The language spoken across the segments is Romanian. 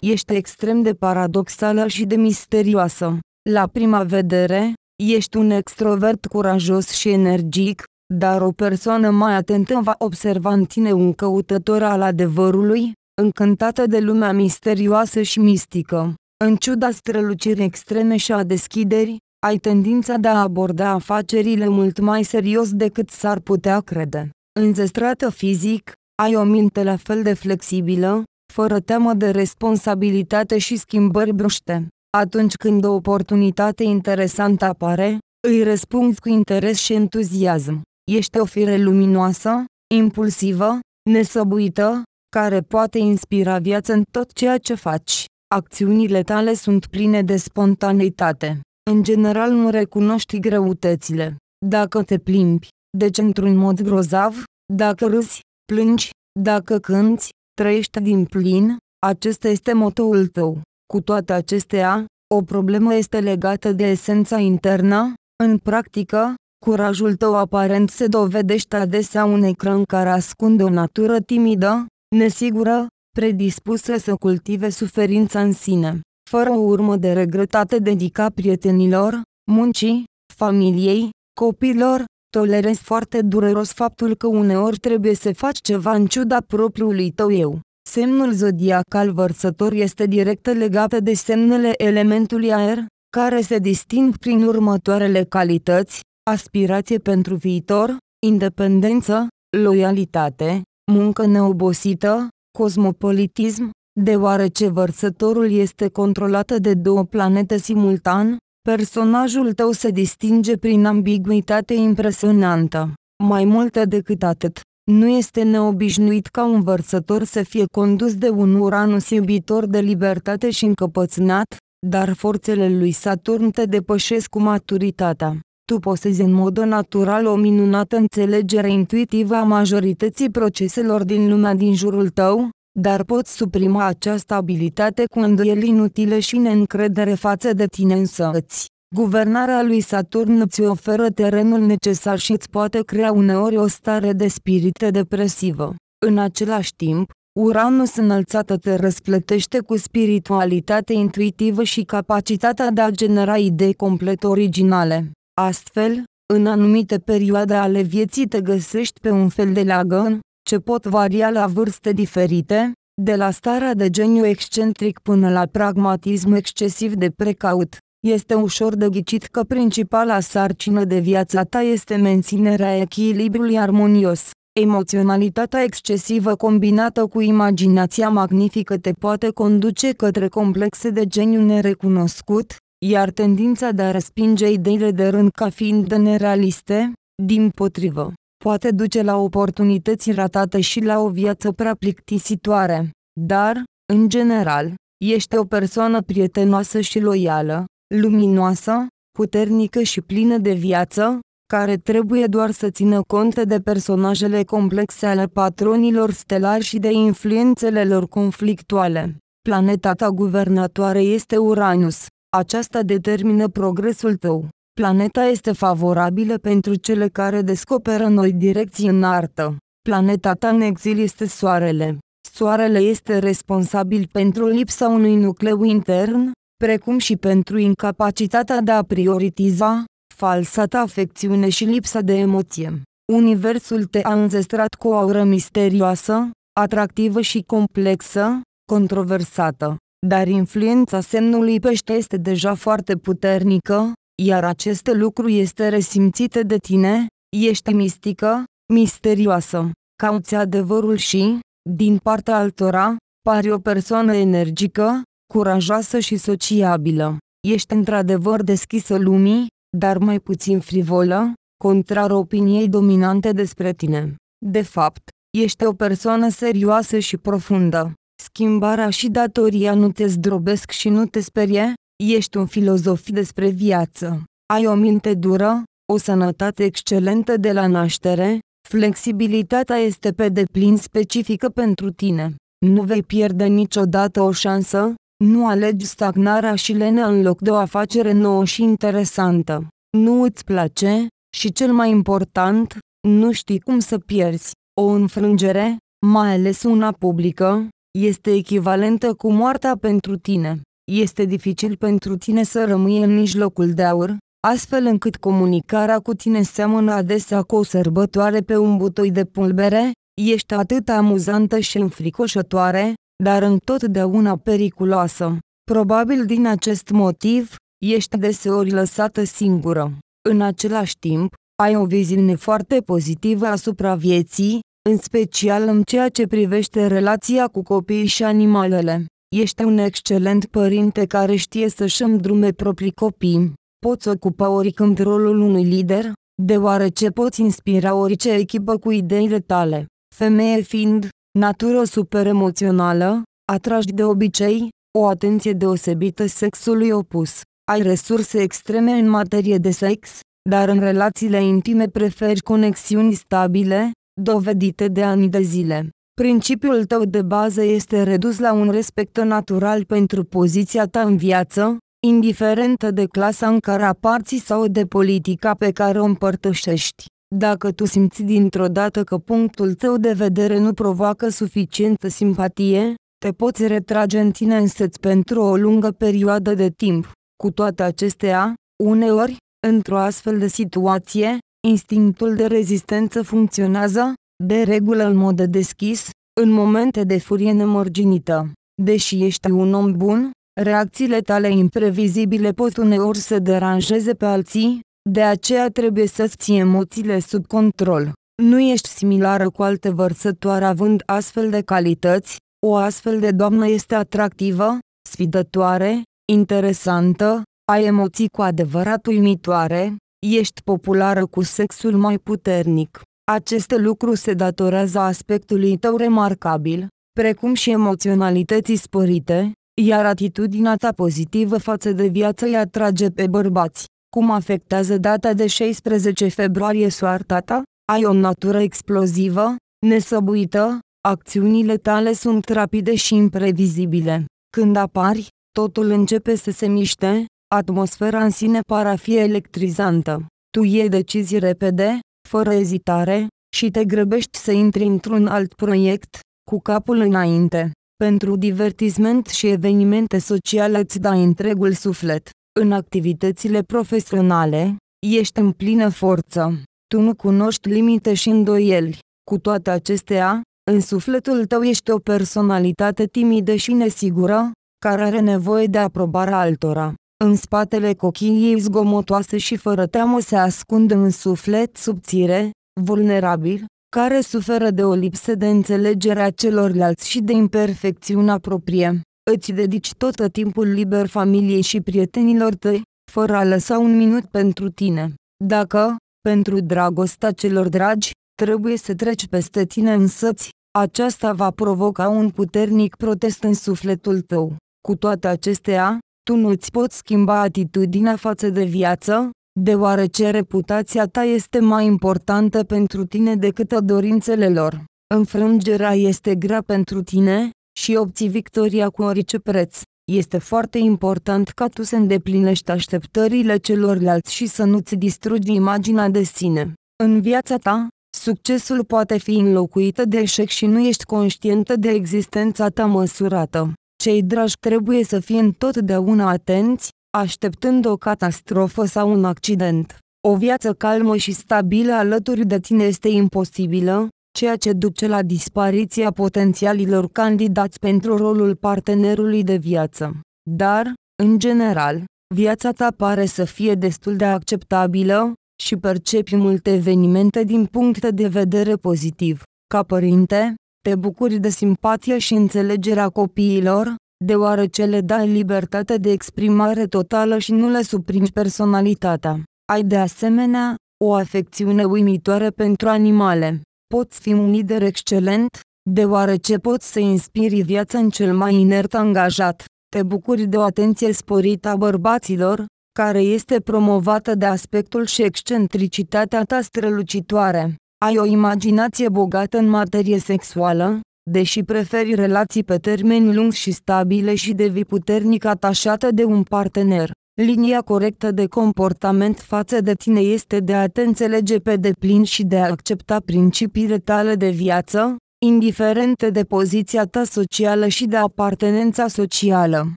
Ești extrem de paradoxală și de misterioasă. La prima vedere, ești un extrovert curajos și energic, dar o persoană mai atentă va observa în tine un căutător al adevărului, încântată de lumea misterioasă și mistică. În ciuda strălucirii extreme și a deschiderii, ai tendința de a aborda afacerile mult mai serios decât s-ar putea crede. Înzestrată fizic, ai o minte la fel de flexibilă, fără teamă de responsabilitate și schimbări bruște. Atunci când o oportunitate interesantă apare, îi răspunzi cu interes și entuziasm. Ești o fire luminoasă, impulsivă, nesăbuită, care poate inspira viață în tot ceea ce faci. Acțiunile tale sunt pline de spontaneitate. În general nu recunoști greutățile. Dacă te plimbi, deci într-un mod grozav, dacă râzi, plângi, dacă cânți, trăiești din plin, acesta este motoul tău. Cu toate acestea, o problemă este legată de esența internă, în practică, curajul tău aparent se dovedește adesea un ecran care ascunde o natură timidă, nesigură, predispusă să cultive suferința în sine, fără o urmă de regretate dedica prietenilor, muncii, familiei, copilor, tolerezi foarte dureros faptul că uneori trebuie să faci ceva în ciuda propriului tău eu. Semnul zodiacal vărsător este direct legat de semnele elementului aer, care se disting prin următoarele calități, aspirație pentru viitor, independență, loialitate, muncă neobosită, cosmopolitism, deoarece vărsătorul este controlată de două planete simultan, personajul tău se distinge prin ambiguitate impresionantă. Mai mult decât atât, nu este neobișnuit ca un vărsător să fie condus de un Uranus iubitor de libertate și încăpățânat, dar forțele lui Saturn te depășesc cu maturitatea. Tu posezi în mod natural o minunată înțelegere intuitivă a majorității proceselor din lumea din jurul tău, dar poți suprima această abilitate cu îndoieli inutile și neîncredere față de tine însăți. Guvernarea lui Saturn îți oferă terenul necesar și îți poate crea uneori o stare de spirit depresivă. În același timp, Uranus înălțată te răsplătește cu spiritualitate intuitivă și capacitatea de a genera idei complet originale. Astfel, în anumite perioade ale vieții te găsești pe un fel de leagăn, ce pot varia la vârste diferite, de la starea de geniu excentric până la pragmatism excesiv de precaut. Este ușor de ghicit că principala sarcină de viața ta este menținerea echilibrului armonios. Emoționalitatea excesivă combinată cu imaginația magnifică te poate conduce către complexe de geniu nerecunoscut, iar tendința de a respinge ideile de rând ca fiind nerealiste, din potrivă, poate duce la oportunități ratate și la o viață prea plictisitoare. Dar, în general, ești o persoană prietenoasă și loială, luminoasă, puternică și plină de viață, care trebuie doar să țină cont de personajele complexe ale patronilor stelari și de influențele lor conflictuale. Planeta ta guvernatoare este Uranus. Aceasta determină progresul tău. Planeta este favorabilă pentru cele care descoperă noi direcții în artă. Planeta ta în exil este Soarele. Soarele este responsabil pentru lipsa unui nucleu intern, precum și pentru incapacitatea de a prioritiza, falsa ta afecțiune și lipsa de emoție. Universul te-a înzestrat cu o aură misterioasă, atractivă și complexă, controversată dar influența semnului pește este deja foarte puternică, iar acest lucru este resimțit de tine, ești mistică, misterioasă, cauți adevărul și, din partea altora, pari o persoană energică, curajoasă și sociabilă. Ești într-adevăr deschisă lumii, dar mai puțin frivolă, contrar opiniei dominante despre tine. De fapt, ești o persoană serioasă și profundă. Schimbarea și datoria nu te zdrobesc și nu te sperie, ești un filozof despre viață. Ai o minte dură, o sănătate excelentă de la naștere, flexibilitatea este pe deplin specifică pentru tine. Nu vei pierde niciodată o șansă, nu alegi stagnarea și lenea în loc de o afacere nouă și interesantă. Nu îți place, și cel mai important, nu știi cum să pierzi. O înfrângere, mai ales una publică, este echivalentă cu moartea pentru tine. Este dificil pentru tine să rămâi în mijlocul de aur, astfel încât comunicarea cu tine seamănă adesea cu o sărbătoare pe un butoi de pulbere, ești atât amuzantă și înfricoșătoare, dar întotdeauna periculoasă. Probabil din acest motiv, ești deseori lăsată singură. În același timp, ai o viziune foarte pozitivă asupra vieții, în special în ceea ce privește relația cu copiii și animalele. Ești un excelent părinte care știe să-și îndrume proprii copii. Poți ocupa oricând rolul unui lider, deoarece poți inspira orice echipă cu ideile tale. Femeie fiind, natură super emoțională, atragi de obicei, o atenție deosebită sexului opus. Ai resurse extreme în materie de sex, dar în relațiile intime preferi conexiuni stabile, dovedite de ani de zile. Principiul tău de bază este redus la un respect natural pentru poziția ta în viață, indiferentă de clasa în care aparți sau de politica pe care o împărtășești. Dacă tu simți dintr-o dată că punctul tău de vedere nu provoacă suficientă simpatie, te poți retrage în tine însăți pentru o lungă perioadă de timp. Cu toate acestea, uneori, într-o astfel de situație, instinctul de rezistență funcționează, de regulă în mod deschis, în momente de furie nemărginită. Deși ești un om bun, reacțiile tale imprevizibile pot uneori să deranjeze pe alții, de aceea trebuie să-ți ții emoțiile sub control. Nu ești similară cu alte vărsătoare având astfel de calități, o astfel de doamnă este atractivă, sfidătoare, interesantă, ai emoții cu adevărat uimitoare, ești populară cu sexul mai puternic. Aceste lucruri se datorează aspectului tău remarcabil, precum și emoționalității sporite, iar atitudinea ta pozitivă față de viață îi atrage pe bărbați. Cum afectează data de 16 februarie soarta ta? Ai o natură explozivă, nesăbuită, acțiunile tale sunt rapide și imprevizibile. Când apari, totul începe să se miște, atmosfera în sine pare a fi electrizantă. Tu iei decizii repede, fără ezitare, și te grăbești să intri într-un alt proiect, cu capul înainte. Pentru divertisment și evenimente sociale îți dai întregul suflet. În activitățile profesionale, ești în plină forță. Tu nu cunoști limite și îndoieli. Cu toate acestea, în sufletul tău ești o personalitate timidă și nesigură, care are nevoie de aprobarea altora. În spatele cochiliei zgomotoase și fără teamă se ascunde un suflet subțire, vulnerabil, care suferă de o lipsă de înțelegere a celorlalți și de imperfecțiunea proprie. Îți dedici tot timpul liber familiei și prietenilor tăi, fără a lăsa un minut pentru tine. Dacă, pentru dragostea celor dragi, trebuie să treci peste tine însăți, aceasta va provoca un puternic protest în sufletul tău. Cu toate acestea, tu nu-ți poți schimba atitudinea față de viață, deoarece reputația ta este mai importantă pentru tine decât dorințele lor. Înfrângerea este grea pentru tine și obții victoria cu orice preț. Este foarte important ca tu să îndeplinești așteptările celorlalți și să nu-ți distrugi imaginea de sine. În viața ta, succesul poate fi înlocuit de eșec și nu ești conștientă de existența ta măsurată. Cei dragi trebuie să fie întotdeauna atenți, așteptând o catastrofă sau un accident. O viață calmă și stabilă alături de tine este imposibilă, ceea ce duce la dispariția potențialilor candidați pentru rolul partenerului de viață. Dar, în general, viața ta pare să fie destul de acceptabilă și percepi multe evenimente din punct de vedere pozitiv. Ca părinte, te bucuri de simpatie și înțelegerea copiilor, deoarece le dai libertate de exprimare totală și nu le suprimi personalitatea. Ai de asemenea, o afecțiune uimitoare pentru animale. Poți fi un lider excelent, deoarece poți să inspiri viața în cel mai inert angajat. Te bucuri de o atenție sporită a bărbaților, care este promovată de aspectul și excentricitatea ta strălucitoare. Ai o imaginație bogată în materie sexuală, deși preferi relații pe termen lung și stabile și devii puternic atașată de un partener. Linia corectă de comportament față de tine este de a te înțelege pe deplin și de a accepta principiile tale de viață, indiferente de poziția ta socială și de apartenența socială.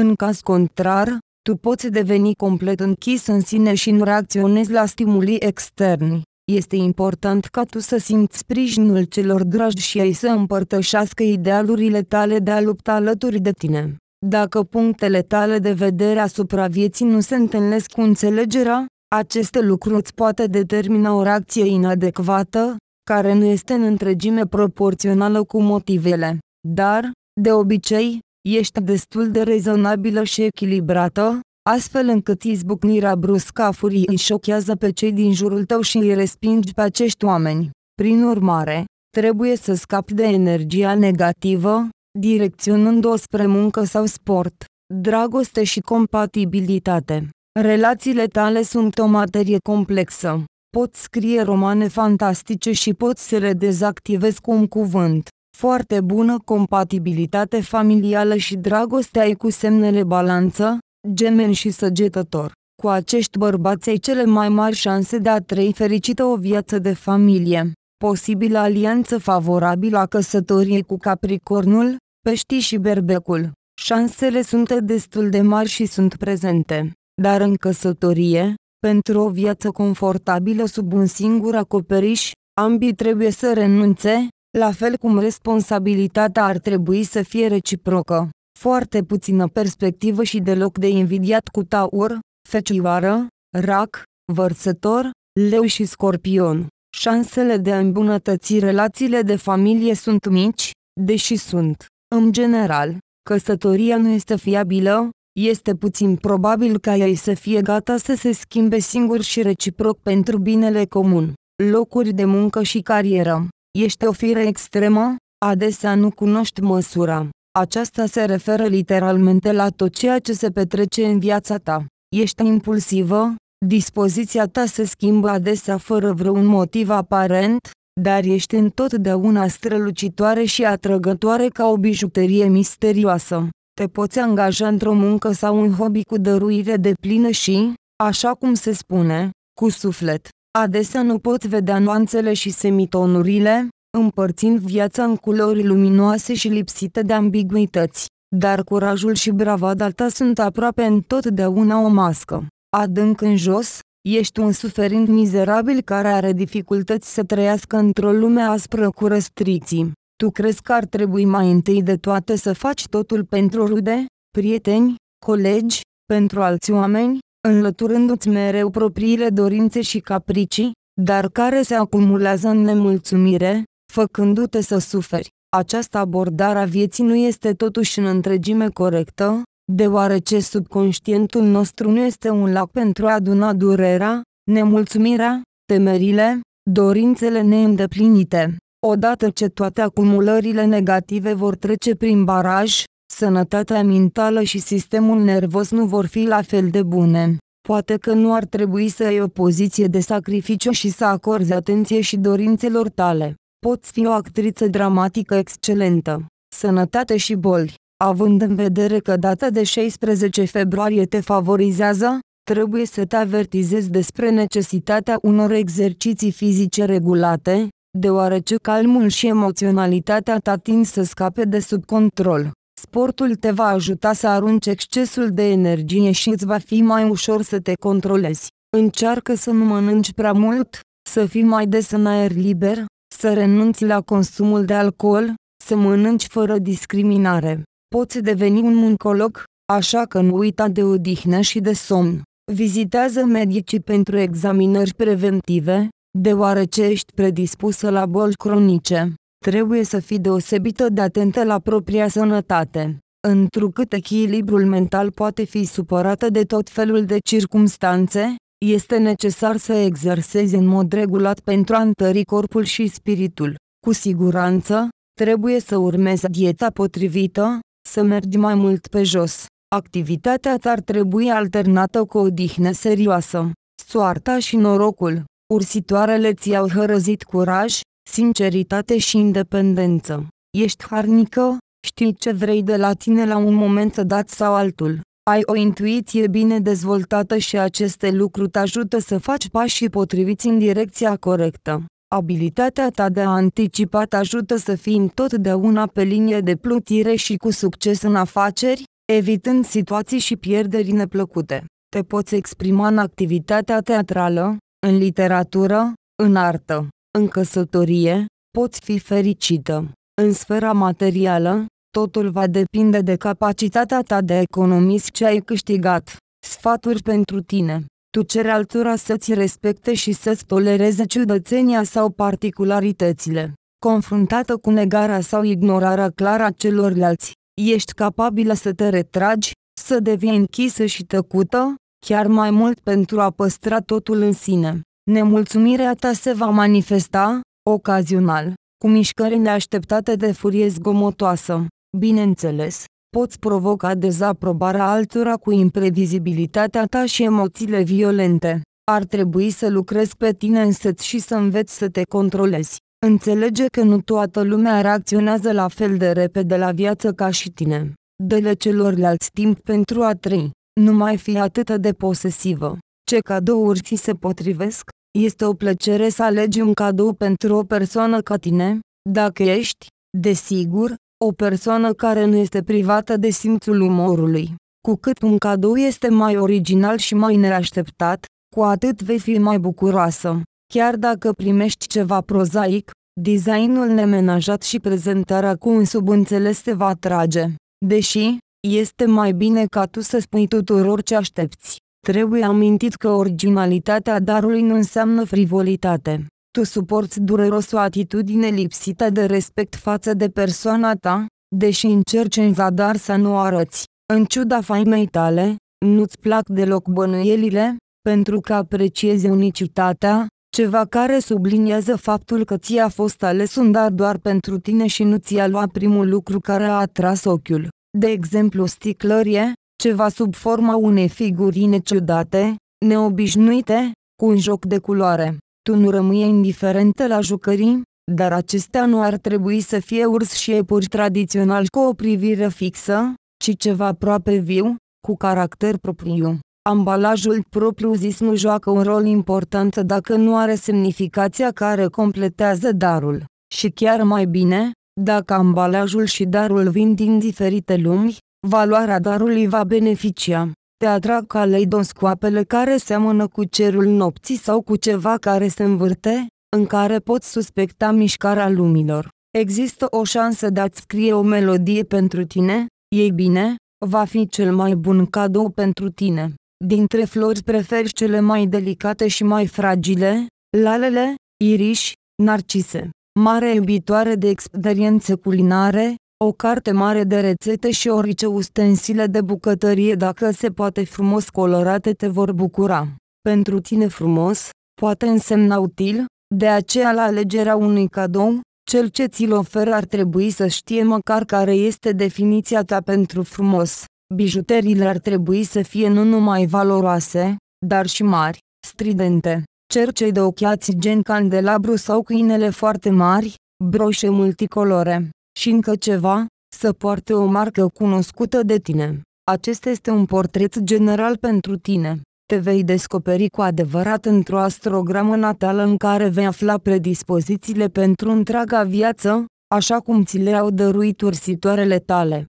În caz contrar, tu poți deveni complet închis în sine și nu reacționezi la stimuli externi. Este important ca tu să simți sprijinul celor dragi și ei să împărtășească idealurile tale de a lupta alături de tine. Dacă punctele tale de vedere asupra vieții nu se întâlnesc cu înțelegerea, aceste lucruri îți poate determina o reacție inadecvată, care nu este în întregime proporțională cu motivele. Dar, de obicei, ești destul de rezonabilă și echilibrată, astfel încât izbucnirea bruscă a furiei îi șochează pe cei din jurul tău și îi respingi pe acești oameni. Prin urmare, trebuie să scapi de energia negativă, direcționând-o spre muncă sau sport, dragoste și compatibilitate. Relațiile tale sunt o materie complexă. Poți scrie romane fantastice și poți să le dezactivezi cu un cuvânt. Foarte bună compatibilitate familială și dragoste ai cu semnele balanță, gemeni și săgetător. Cu acești bărbați ai cele mai mari șanse de a trăi fericită o viață de familie. Posibilă alianță favorabilă a căsătoriei cu Capricornul, Peștii și Berbecul. Șansele sunt destul de mari și sunt prezente. Dar în căsătorie, pentru o viață confortabilă sub un singur acoperiș, ambii trebuie să renunțe, la fel cum responsabilitatea ar trebui să fie reciprocă. Foarte puțină perspectivă și deloc de invidiat cu taur, fecioară, rac, vărsător, leu și scorpion. Șansele de a îmbunătăți relațiile de familie sunt mici, deși sunt, în general, căsătoria nu este fiabilă, este puțin probabil ca ei să fie gata să se schimbe singur și reciproc pentru binele comun. Locuri de muncă și carieră. Ești o fire extremă? Adesea nu cunoști măsura. Aceasta se referă literalmente la tot ceea ce se petrece în viața ta. Ești impulsivă, dispoziția ta se schimbă adesea fără vreun motiv aparent, dar ești întotdeauna strălucitoare și atrăgătoare ca o bijuterie misterioasă. Te poți angaja într-o muncă sau un hobby cu dăruire de plină și, așa cum se spune, cu suflet. Adesea nu poți vedea nuanțele și semitonurile, împărțind viața în culori luminoase și lipsite de ambiguități. Dar curajul și bravada ta sunt aproape întotdeauna o mască. Adânc în jos, ești un suferind mizerabil care are dificultăți să trăiască într-o lume aspră cu restricții. Tu crezi că ar trebui mai întâi de toate să faci totul pentru rude, prieteni, colegi, pentru alți oameni, înlăturându-ți mereu propriile dorințe și capricii, dar care se acumulează în nemulțumire, făcându-te să suferi. Această abordare a vieții nu este totuși în întregime corectă, deoarece subconștientul nostru nu este un lac pentru a aduna durerea, nemulțumirea, temerile, dorințele neîndeplinite. Odată ce toate acumulările negative vor trece prin baraj, sănătatea mentală și sistemul nervos nu vor fi la fel de bune. Poate că nu ar trebui să ai o poziție de sacrificiu și să acorzi atenție și dorințelor tale. Poți fi o actriță dramatică excelentă. Sănătate și boli. Având în vedere că data de 16 februarie te favorizează, trebuie să te avertizezi despre necesitatea unor exerciții fizice regulate, deoarece calmul și emoționalitatea ta tind să scape de sub control. Sportul te va ajuta să arunci excesul de energie și îți va fi mai ușor să te controlezi. Încearcă să nu mănânci prea mult, să fii mai des în aer liber, să renunți la consumul de alcool, să mănânci fără discriminare. Poți deveni un muncolog, așa că nu uita de odihnă și de somn. Vizitează medicii pentru examinări preventive, deoarece ești predispusă la boli cronice. Trebuie să fii deosebită de atentă la propria sănătate. Întrucât echilibrul mental poate fi supărată de tot felul de circumstanțe, este necesar să exersezi în mod regulat pentru a întări corpul și spiritul. Cu siguranță, trebuie să urmezi dieta potrivită, să mergi mai mult pe jos. Activitatea ta ar trebui alternată cu o dihnă serioasă. Soarta și norocul, ursitoarele ți-au hărăzit curaj, sinceritate și independență. Ești harnică, știi ce vrei de la tine la un moment dat sau altul. Ai o intuiție bine dezvoltată și aceste lucruri te ajută să faci pașii potriviți în direcția corectă. Abilitatea ta de a anticipa te ajută să fii întotdeauna pe linie de plutire și cu succes în afaceri, evitând situații și pierderi neplăcute. Te poți exprima în activitatea teatrală, în literatură, în artă, în căsătorie, poți fi fericită. În sfera materială, totul va depinde de capacitatea ta de economist ce ai câștigat. Sfaturi pentru tine. Tu ceri altora să-ți respecte și să-ți tolereze ciudățenia sau particularitățile. Confruntată cu negarea sau ignorarea clară a celorlalți, ești capabilă să te retragi, să devii închisă și tăcută, chiar mai mult pentru a păstra totul în sine. Nemulțumirea ta se va manifesta, ocazional, cu mișcări neașteptate de furie zgomotoasă. Bineînțeles, poți provoca dezaprobarea altora cu imprevizibilitatea ta și emoțiile violente. Ar trebui să lucrezi pe tine însăți și să înveți să te controlezi. Înțelege că nu toată lumea reacționează la fel de repede la viață ca și tine. Dă-le celorlalți timp pentru a trăi. Nu mai fi atât de posesivă. Ce cadouri ți se potrivesc? Este o plăcere să alegi un cadou pentru o persoană ca tine, dacă ești, desigur, o persoană care nu este privată de simțul umorului. Cu cât un cadou este mai original și mai neașteptat, cu atât vei fi mai bucuroasă. Chiar dacă primești ceva prozaic, designul nemenajat și prezentarea cu un subînțeles te va atrage. Deși, este mai bine ca tu să spui tuturor ce aștepți. Trebuie amintit că originalitatea darului nu înseamnă frivolitate. Tu suporți dureros o atitudine lipsită de respect față de persoana ta, deși încerci în zadar să nu arăți. În ciuda faimei tale, nu-ți plac deloc bănuielile, pentru că apreciezi unicitatea, ceva care subliniază faptul că ți-a fost ales un dar doar pentru tine și nu ți-a luat primul lucru care a atras ochiul. De exemplu sticlărie, ceva sub forma unei figurine ciudate, neobișnuite, cu un joc de culoare. Tu nu rămâi indiferentă la jucării, dar acestea nu ar trebui să fie urs și epuri tradițional cu o privire fixă, ci ceva aproape viu, cu caracter propriu. Ambalajul propriu-zis nu joacă un rol important dacă nu are semnificația care completează darul. Și chiar mai bine, dacă ambalajul și darul vin din diferite lumi, valoarea darului va beneficia. Te atrag caleidoscoapele care seamănă cu cerul nopții sau cu ceva care se învârte, în care poți suspecta mișcarea lumilor. Există o șansă de a-ți scrie o melodie pentru tine? Ei bine, va fi cel mai bun cadou pentru tine. Dintre flori preferi cele mai delicate și mai fragile, lalele, iriși, narcise. Mare iubitoare de experiențe culinare, o carte mare de rețete și orice ustensile de bucătărie dacă se poate frumos colorate te vor bucura. Pentru tine frumos, poate însemna util, de aceea la alegerea unui cadou, cel ce ți-l oferă ar trebui să știe măcar care este definiția ta pentru frumos. Bijuteriile ar trebui să fie nu numai valoroase, dar și mari, stridente. Cercei de ochiați gen candelabru sau câinele foarte mari, broșe multicolore și încă ceva, să poarte o marcă cunoscută de tine. Acesta este un portret general pentru tine. Te vei descoperi cu adevărat într-o astrogramă natală în care vei afla predispozițiile pentru întreaga viață, așa cum ți le-au dăruit ursitoarele tale.